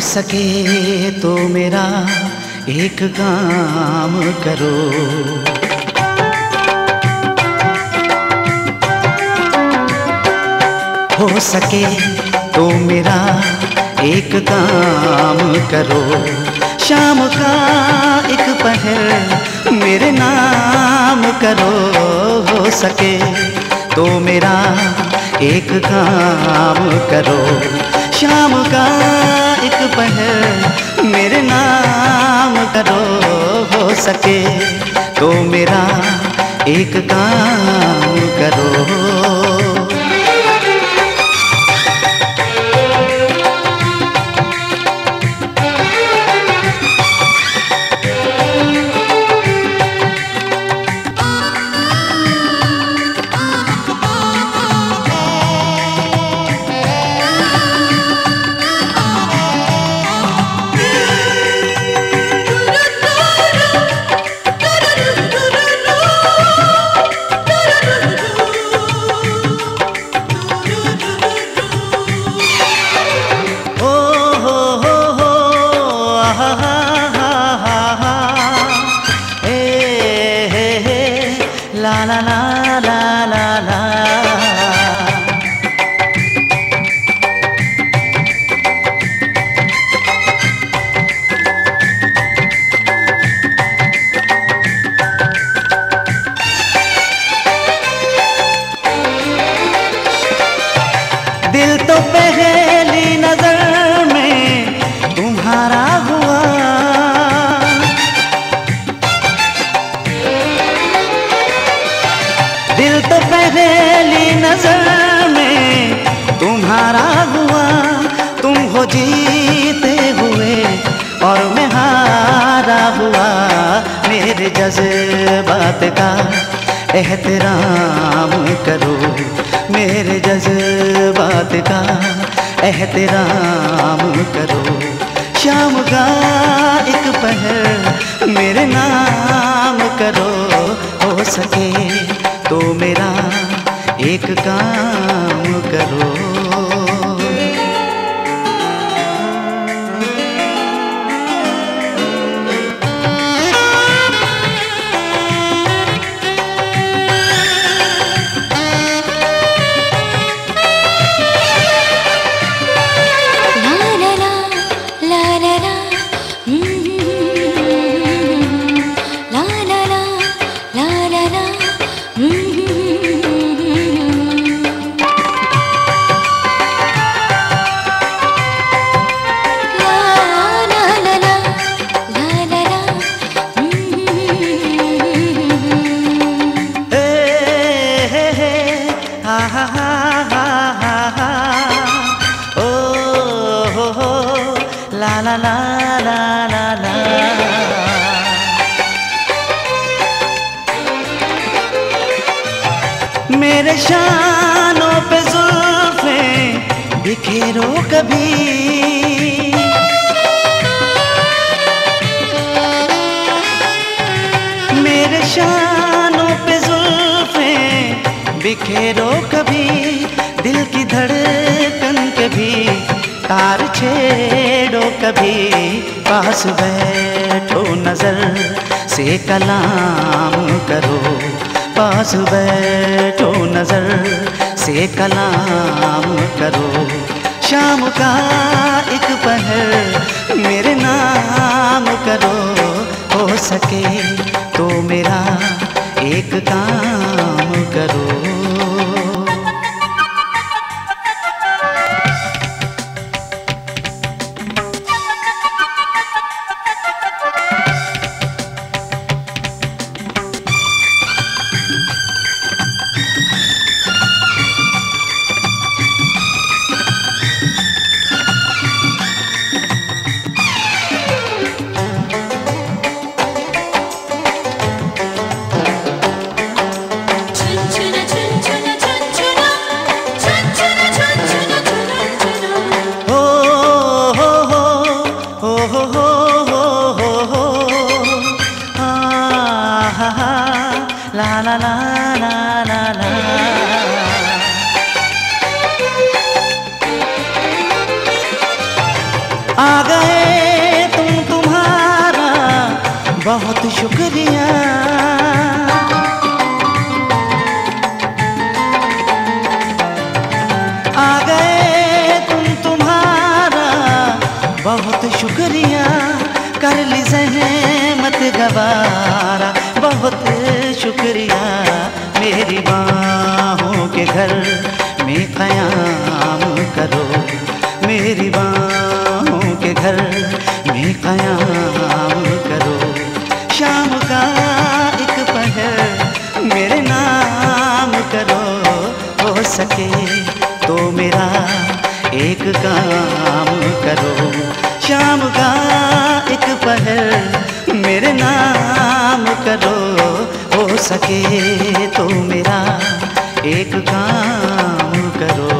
सके तो मेरा एक काम करो। हो सके तो मेरा एक काम करो। शाम का एक पहर मेरे नाम करो। हो सके तो मेरा एक काम करो। शाम का एक पहर मेरे नाम करो हो सके। तो मेरा एक काम करो। जज्बात का एहतराम करो। मेरे जज्बात का एहतराम करो। शाम का एक पहर मेरे नाम करो। हो सके तो मेरा एक काम करो। मेरे शानों पे जुल्फे बिखेरो कभी। मेरे शानों बिखेरो कभी, दिल की धड़कन के भी तार छेड़ो कभी, पास बैठो नज़र से कलाम करो, पास बैठो नज़र से कलाम करो। शाम का एक पहर मेरे नाम करो, हो सके तो मेरा एक काम आ गए तुम तुम्हारा बहुत शुक्रिया। आ गए तुम तुम्हारा बहुत शुक्रिया। कर ली सहमत गवारा, बहुत शुक्रिया मेरी बाहों के घर। सके तो मेरा एक काम करो। शाम का एक पहर मेरे नाम करो। हो सके तो मेरा एक काम करो।